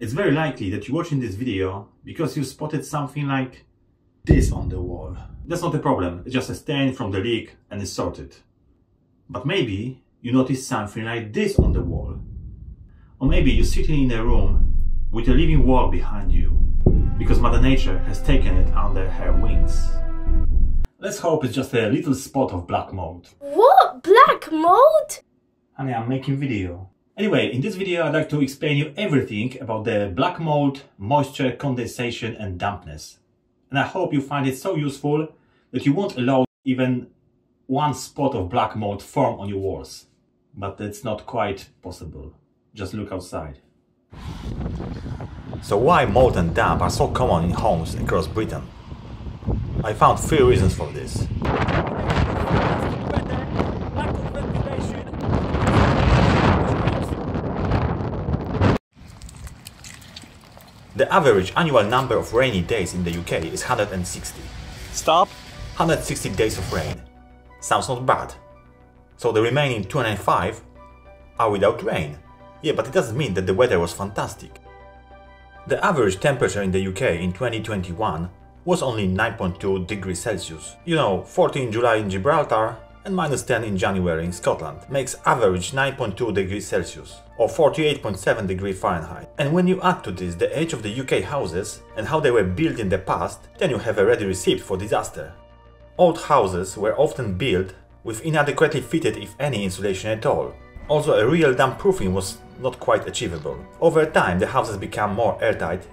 It's very likely that you're watching this video because you spotted something like this on the wall. That's not a problem, it's just a stain from the leak and it's sorted. But maybe you noticed something like this on the wall. Or maybe you're sitting in a room with a living wall behind you because Mother Nature has taken it under her wings. Let's hope it's just a little spot of black mold. What? Black mold? Honey, I'm making video. Anyway, in this video I'd like to explain you everything about the black mold, moisture, condensation and dampness. And I hope you find it so useful that you won't allow even one spot of black mold form on your walls. But that's not quite possible. Just look outside. So why mold and damp are so common in homes across Britain? I found three reasons for this. Average annual number of rainy days in the UK is 160. Stop. 160 days of rain. Sounds not bad. So the remaining 205 are without rain. Yeah, but it doesn't mean that the weather was fantastic. The average temperature in the UK in 2021 was only 9.2 degrees Celsius. You know, 14 July in Gibraltar and minus 10 in January in Scotland makes average 9.2 degrees Celsius or 48.7 degrees Fahrenheit. And when you add to this the age of the UK houses and how they were built in the past, then you have a ready receipt for disaster. Old houses were often built with inadequately fitted if any insulation at all. Also a real damp proofing was not quite achievable. Over time the houses become more airtight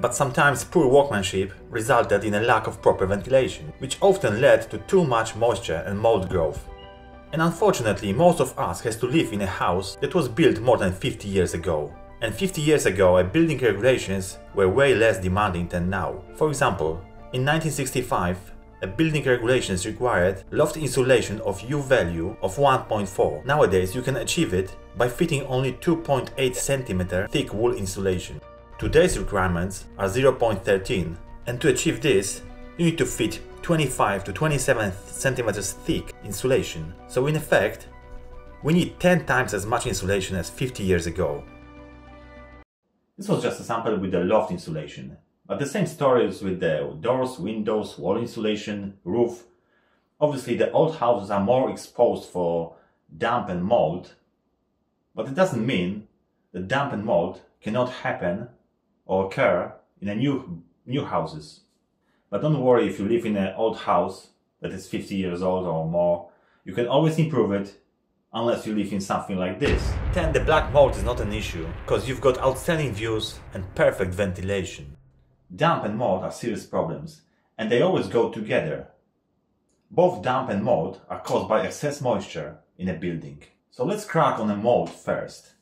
but sometimes poor workmanship resulted in a lack of proper ventilation, which often led to too much moisture and mold growth. And unfortunately, most of us has to live in a house that was built more than 50 years ago. And 50 years ago, building regulations were way less demanding than now. For example, in 1965, a building regulations required loft insulation of U value of 1.4. Nowadays, you can achieve it by fitting only 2.8 cm thick wool insulation. Today's requirements are 0.13 and to achieve this you need to fit 25 to 27 centimeters thick insulation. So in effect, we need 10 times as much insulation as 50 years ago. This was just a sample with the loft insulation, but the same story is with the doors, windows, wall insulation, roof. Obviously the old houses are more exposed for damp and mold, but it doesn't mean that damp and mold cannot happen or care in a new, new houses. But don't worry if you live in an old house that is 50 years old or more, you can always improve it unless you live in something like this. Then the black mold is not an issue, because you've got outstanding views and perfect ventilation. Damp and mold are serious problems, and they always go together. Both damp and mold are caused by excess moisture in a building. So let's crack on the mold first.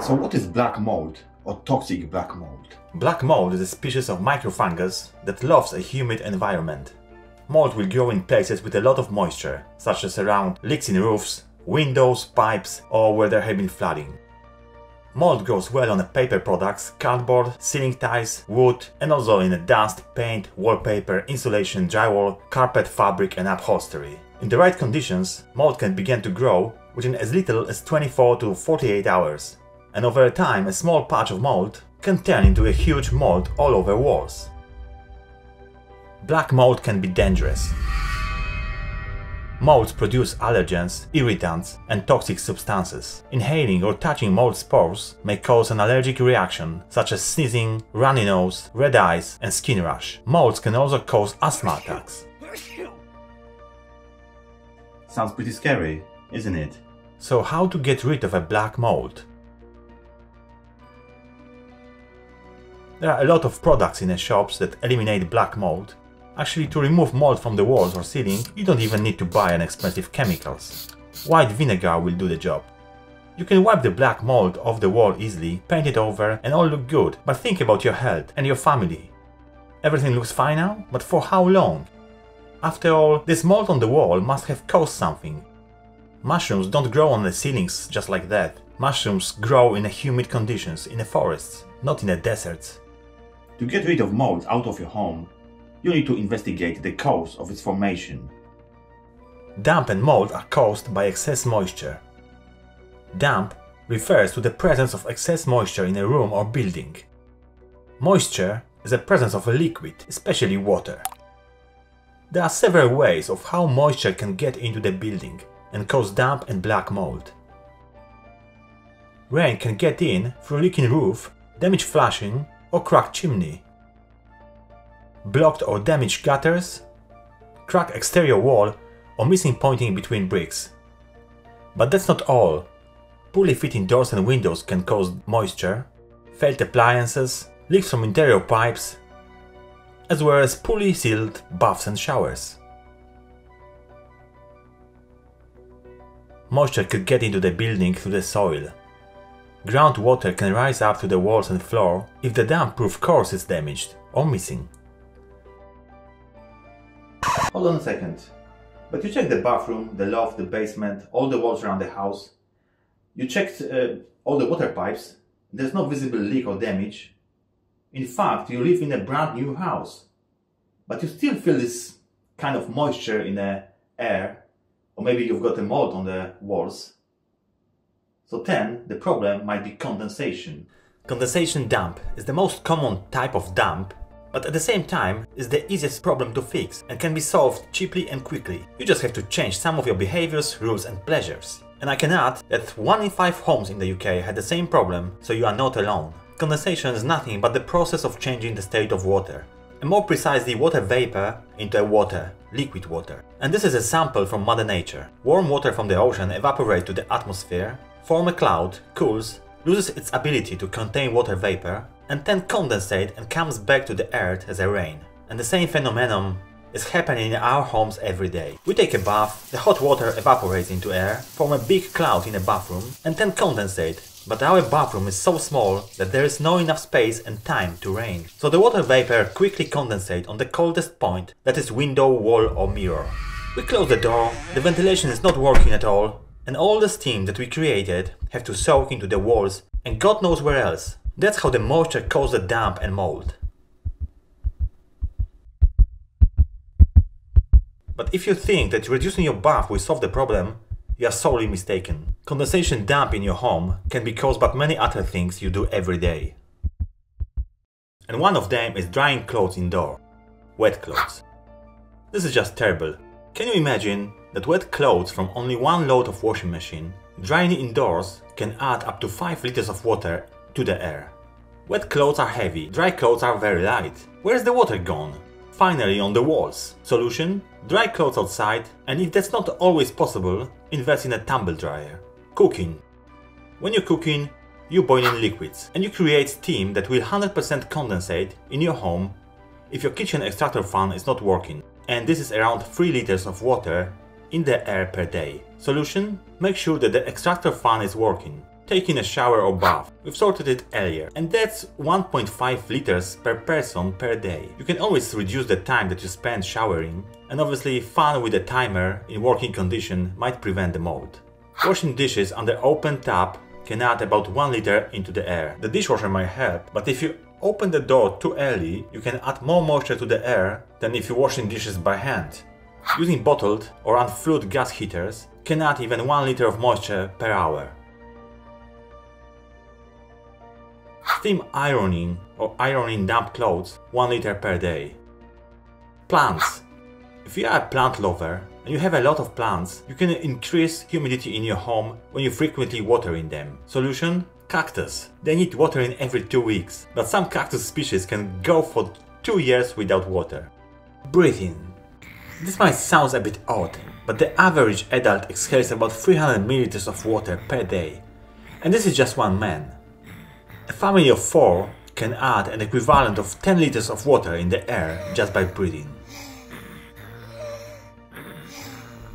So what is black mold or toxic black mold? Black mold is a species of microfungus that loves a humid environment. Mold will grow in places with a lot of moisture, such as around leaks in roofs, windows, pipes or where there have been flooding. Mold grows well on paper products, cardboard, ceiling tiles, wood and also in dust, paint, wallpaper, insulation, drywall, carpet, fabric and upholstery. In the right conditions, mold can begin to grow within as little as 24 to 48 hours and over time a small patch of mold can turn into a huge mold all over walls. Black mold can be dangerous. Molds produce allergens, irritants and toxic substances. Inhaling or touching mold spores may cause an allergic reaction such as sneezing, runny nose, red eyes and skin rash. Molds can also cause asthma attacks. Sounds pretty scary, isn't it? So how to get rid of a black mold? There are a lot of products in the shops that eliminate black mold. Actually, to remove mold from the walls or ceiling, you don't even need to buy an expensive chemicals. White vinegar will do the job. You can wipe the black mold off the wall easily, paint it over and all look good, but think about your health and your family. Everything looks fine now, but for how long? After all, this mold on the wall must have caused something. Mushrooms don't grow on the ceilings just like that. Mushrooms grow in humid conditions, in the forests, not in the deserts. To get rid of mold out of your home, you need to investigate the cause of its formation. Damp and mold are caused by excess moisture. Damp refers to the presence of excess moisture in a room or building. Moisture is the presence of a liquid, especially water. There are several ways of how moisture can get into the building and cause damp and black mold. Rain can get in through leaking roof, damaged flashing or cracked chimney. Blocked or damaged gutters, cracked exterior wall or missing pointing between bricks. But that's not all. Poorly fitting doors and windows can cause moisture, failed appliances, leaks from interior pipes, as well as poorly sealed baths and showers. Moisture could get into the building through the soil. Groundwater can rise up to the walls and floor if the damp-proof course is damaged or missing. Hold on a second. But you checked the bathroom, the loft, the basement, all the walls around the house. You checked uh, all the water pipes. There's no visible leak or damage. In fact, you live in a brand new house. But you still feel this kind of moisture in the air. Or maybe you've got a mold on the walls. So then, the problem might be condensation. Condensation damp is the most common type of damp but at the same time is the easiest problem to fix and can be solved cheaply and quickly. You just have to change some of your behaviors, rules and pleasures. And I can add that 1 in 5 homes in the UK had the same problem, so you are not alone. Condensation is nothing but the process of changing the state of water, and more precisely water vapor into water, liquid water. And this is a sample from Mother Nature. Warm water from the ocean evaporates to the atmosphere, form a cloud, cools, loses its ability to contain water vapor, and then condensate and comes back to the earth as a rain. And the same phenomenon is happening in our homes every day. We take a bath, the hot water evaporates into air, form a big cloud in a bathroom, and then condensate. But our bathroom is so small that there is no enough space and time to rain. So the water vapor quickly condensate on the coldest point, that is window, wall or mirror. We close the door, the ventilation is not working at all, and all the steam that we created have to soak into the walls and God knows where else. That's how the moisture causes the damp and mold. But if you think that reducing your bath will solve the problem, you are sorely mistaken. Condensation damp in your home can be caused by many other things you do every day. And one of them is drying clothes indoor. Wet clothes. This is just terrible. Can you imagine that wet clothes from only one load of washing machine drying indoors can add up to 5 liters of water to the air. Wet clothes are heavy, dry clothes are very light. Where's the water gone? Finally on the walls. Solution? Dry clothes outside and if that's not always possible, invest in a tumble dryer. Cooking. When you're cooking, you boil in liquids and you create steam that will 100% condensate in your home if your kitchen extractor fan is not working. And this is around 3 liters of water in the air per day. Solution? Make sure that the extractor fan is working taking a shower or bath. We've sorted it earlier. And that's 1.5 liters per person per day. You can always reduce the time that you spend showering, and obviously fan with a timer in working condition might prevent the mold. Washing dishes under open tap can add about 1 liter into the air. The dishwasher might help, but if you open the door too early, you can add more moisture to the air than if you're washing dishes by hand. Using bottled or unflued gas heaters can add even 1 liter of moisture per hour. Steam ironing or ironing damp clothes 1 liter per day. Plants. If you are a plant lover and you have a lot of plants, you can increase humidity in your home when you frequently watering them. Solution? Cactus. They need watering every 2 weeks, but some cactus species can go for 2 years without water. Breathing. This might sound a bit odd, but the average adult exhales about 300 milliliters of water per day. And this is just one man. A family of four can add an equivalent of 10 liters of water in the air just by breathing.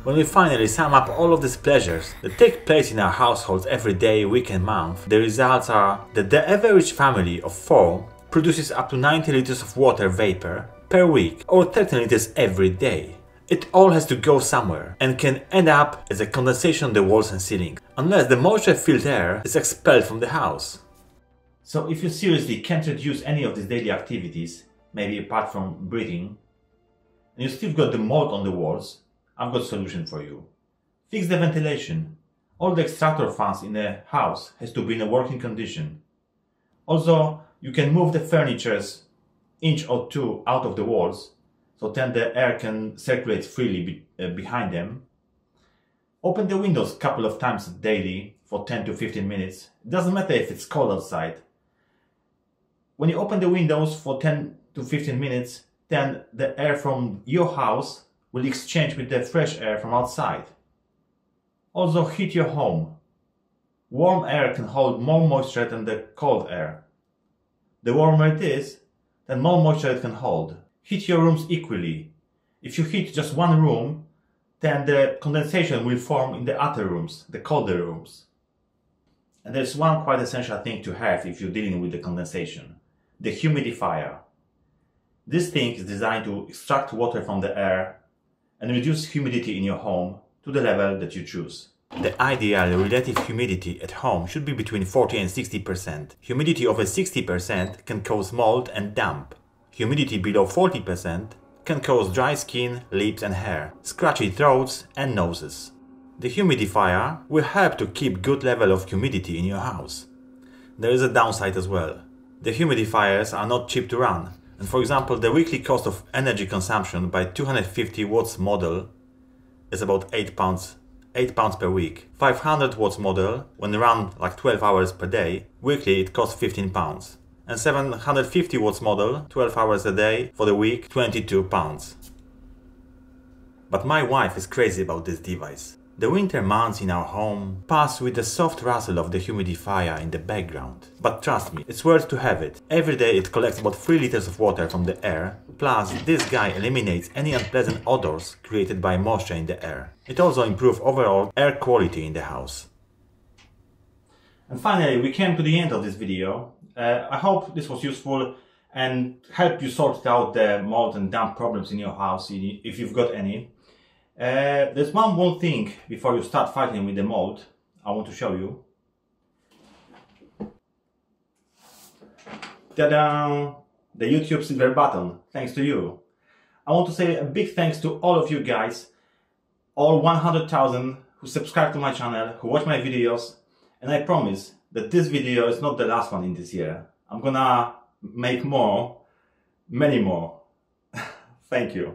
When we finally sum up all of these pleasures that take place in our households every day, week and month, the results are that the average family of 4 produces up to 90 liters of water vapor per week or 30 liters every day. It all has to go somewhere and can end up as a condensation on the walls and ceiling, unless the moisture-filled air is expelled from the house. So if you seriously can't reduce any of these daily activities, maybe apart from breathing, and you still got the mold on the walls, I've got a solution for you. Fix the ventilation. All the extractor fans in the house has to be in a working condition. Also, you can move the furnitures inch or two out of the walls, so then the air can circulate freely be, uh, behind them. Open the windows a couple of times daily for 10 to 15 minutes. It doesn't matter if it's cold outside. When you open the windows for 10 to 15 minutes, then the air from your house will exchange with the fresh air from outside. Also heat your home. Warm air can hold more moisture than the cold air. The warmer it is, then more moisture it can hold. Heat your rooms equally. If you heat just one room, then the condensation will form in the other rooms, the colder rooms. And there's one quite essential thing to have if you're dealing with the condensation. The humidifier. This thing is designed to extract water from the air and reduce humidity in your home to the level that you choose. The ideal relative humidity at home should be between 40 and 60%. Humidity over 60% can cause mold and damp. Humidity below 40% can cause dry skin, lips and hair, scratchy throats and noses. The humidifier will help to keep good level of humidity in your house. There is a downside as well. The humidifiers are not cheap to run, and for example the weekly cost of energy consumption by 250 watts model is about 8 pounds 8 pounds per week. 500 watts model, when run like 12 hours per day, weekly it costs 15 pounds. And 750 watts model, 12 hours a day for the week, 22 pounds. But my wife is crazy about this device. The winter months in our home pass with the soft rustle of the humidifier in the background. But trust me, it's worth to have it. Every day it collects about 3 liters of water from the air, plus this guy eliminates any unpleasant odors created by moisture in the air. It also improves overall air quality in the house. And finally, we came to the end of this video. Uh, I hope this was useful and helped you sort out the mold and damp problems in your house if you've got any. Uh, there's one more thing before you start fighting with the mold I want to show you. Ta-da! The YouTube silver button, thanks to you. I want to say a big thanks to all of you guys, all 100,000 who subscribe to my channel, who watch my videos, and I promise that this video is not the last one in this year. I'm gonna make more, many more. Thank you.